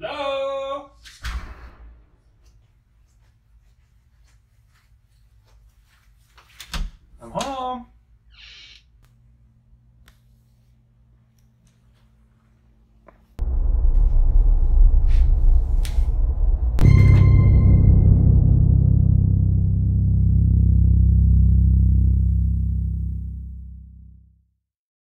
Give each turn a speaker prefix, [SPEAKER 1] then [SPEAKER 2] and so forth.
[SPEAKER 1] Hello?